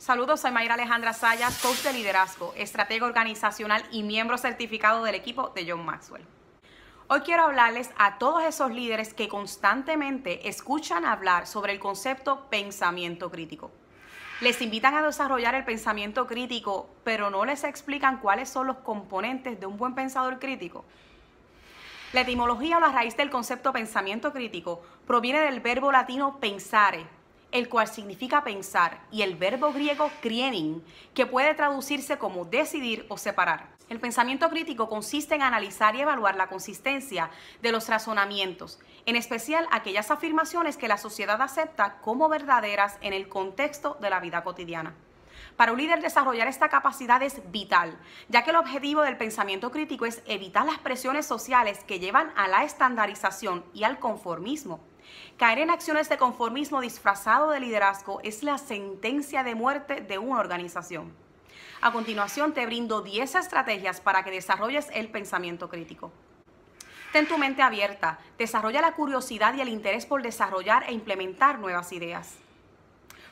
Saludos, soy Mayra Alejandra Sayas, coach de liderazgo, estratega organizacional y miembro certificado del equipo de John Maxwell. Hoy quiero hablarles a todos esos líderes que constantemente escuchan hablar sobre el concepto pensamiento crítico. Les invitan a desarrollar el pensamiento crítico, pero no les explican cuáles son los componentes de un buen pensador crítico. La etimología o la raíz del concepto pensamiento crítico proviene del verbo latino pensare, el cual significa pensar, y el verbo griego krienin, que puede traducirse como decidir o separar. El pensamiento crítico consiste en analizar y evaluar la consistencia de los razonamientos, en especial aquellas afirmaciones que la sociedad acepta como verdaderas en el contexto de la vida cotidiana. Para un líder desarrollar esta capacidad es vital, ya que el objetivo del pensamiento crítico es evitar las presiones sociales que llevan a la estandarización y al conformismo. Caer en acciones de conformismo disfrazado de liderazgo es la sentencia de muerte de una organización. A continuación te brindo 10 estrategias para que desarrolles el pensamiento crítico. Ten tu mente abierta, desarrolla la curiosidad y el interés por desarrollar e implementar nuevas ideas.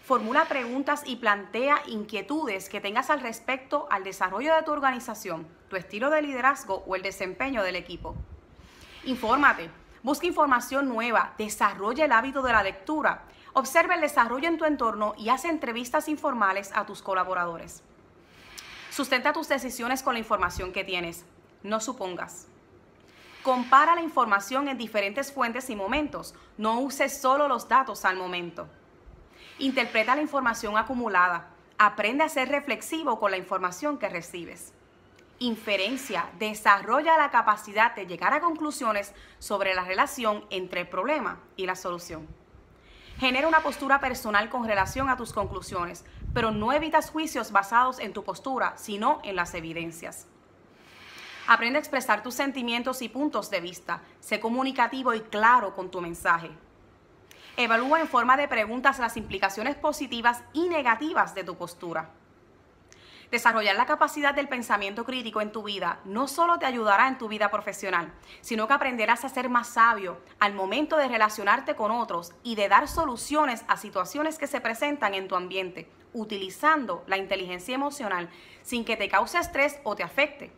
Formula preguntas y plantea inquietudes que tengas al respecto al desarrollo de tu organización, tu estilo de liderazgo o el desempeño del equipo. Infórmate, busca información nueva, desarrolla el hábito de la lectura, observa el desarrollo en tu entorno y haz entrevistas informales a tus colaboradores. Sustenta tus decisiones con la información que tienes. No supongas. Compara la información en diferentes fuentes y momentos. No uses solo los datos al momento. Interpreta la información acumulada. Aprende a ser reflexivo con la información que recibes. Inferencia. Desarrolla la capacidad de llegar a conclusiones sobre la relación entre el problema y la solución. Genera una postura personal con relación a tus conclusiones, pero no evitas juicios basados en tu postura, sino en las evidencias. Aprende a expresar tus sentimientos y puntos de vista. Sé comunicativo y claro con tu mensaje. Evalúa en forma de preguntas las implicaciones positivas y negativas de tu postura. Desarrollar la capacidad del pensamiento crítico en tu vida no solo te ayudará en tu vida profesional, sino que aprenderás a ser más sabio al momento de relacionarte con otros y de dar soluciones a situaciones que se presentan en tu ambiente, utilizando la inteligencia emocional sin que te cause estrés o te afecte.